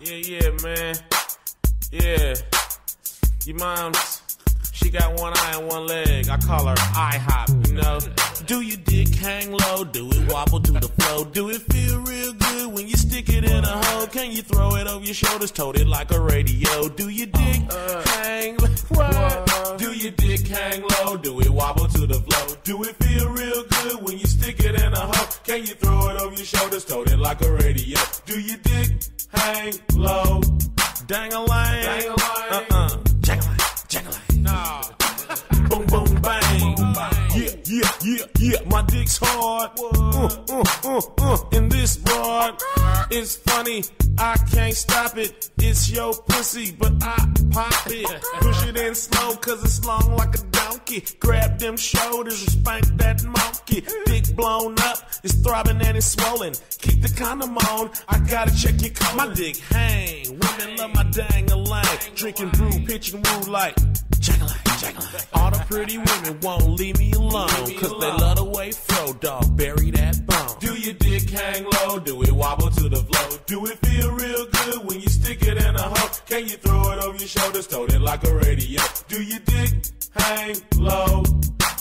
Yeah, yeah, man. Yeah. Your mom's, she got one eye and one leg. I call her IHOP, you know. Do your dick hang low? Do it wobble to the flow? Do it feel real good when you stick it in a hole? Can you throw it over your shoulders, tote it like a radio? Do your dick hang low? Do your dick hang low? Do it wobble to the flow? Do it feel real good when you stick it in a hole? Can you throw it over your shoulders, tote it like a radio? Do your dick hang low? Dang a lang. Dang a lang. Uh-uh. Jang-a-lang, jang-a-lang. Nah. boom, boom, bang. Yeah, yeah, yeah, yeah. My dick's hard. Uh, uh, uh, uh. In this broad, it's funny. I can't stop it. It's your pussy, but I pop it. Push it in slow, cause it's long like a donkey. Grab them shoulders and spank that monkey. Dick blown up, it's throbbing and it's swollen. Keep the condom on, I gotta check your colon. My dick hang, women love my dang a. Drinking brew, pitching woo like. Jangling. All the pretty women won't leave me alone. Cause they love the way Fro dog bury that bone. Do your dick hang low? Do it wobble to the flow? Do it feel real good when you stick it in a hole? Can you throw it over your shoulders, tote it like a radio? Do your dick hang low?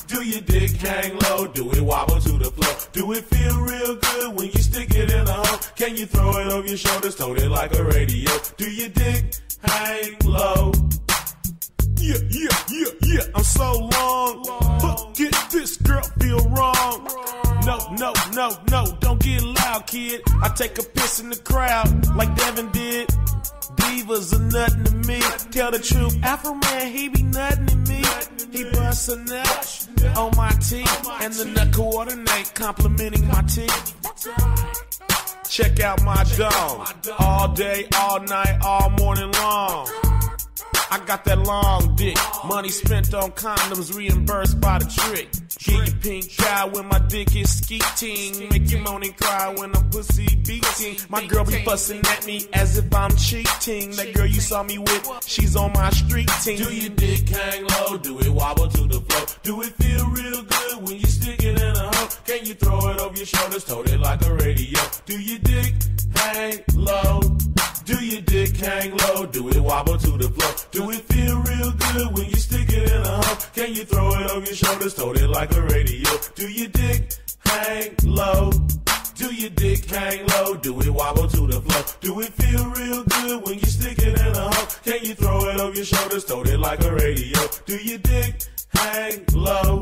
Do your dick hang low? Do it wobble to the flow? Do it feel real good when you stick it in a hole? Can you throw it over your shoulders, tote it like a radio? Do your dick hang low? No, no, no. Don't get loud, kid. I take a piss in the crowd like Devin did. Divas are nothing to me. Tell the truth, Afroman, he be nothing to me. He busts a nut on my teeth, and the nut coordinate complimenting my teeth. Check out my dome. All day, all night, all morning long. I got that long dick. Money spent on condoms, reimbursed by the trick. Get your pink eye when my dick is skeeting. Make you moan and cry when I'm pussy beating. My girl be fussing at me as if I'm cheating. That girl you saw me with, she's on my street team. Do your dick hang low? Do it wobble to the floor? Do it feel real good when you stick it in a hole? Can you throw it over your shoulders, tote it like a radio? Do your dick hang low? Do your dick hang low? Do it wobble to the floor? Do it feel Can you throw it over your shoulders, tote it like a radio? Do your dick hang low? Do your dick hang low? Do it wobble to the floor? Do it feel real good when you stick it in a hole? Can you throw it over your shoulders, tote it like a radio? Do your dick hang low?